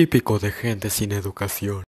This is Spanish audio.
típico de gente sin educación.